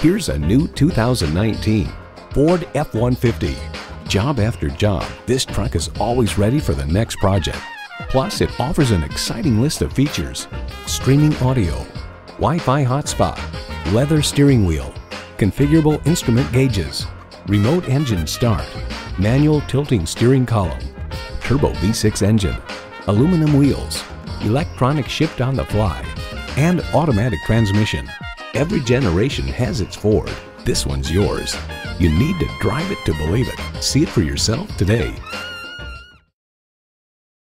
Here's a new 2019 Ford F-150. Job after job, this truck is always ready for the next project. Plus, it offers an exciting list of features. Streaming audio, Wi-Fi hotspot, leather steering wheel, configurable instrument gauges, remote engine start, manual tilting steering column, turbo V6 engine, aluminum wheels, electronic shift on the fly, and automatic transmission. Every generation has its Ford. This one's yours. You need to drive it to believe it. See it for yourself today.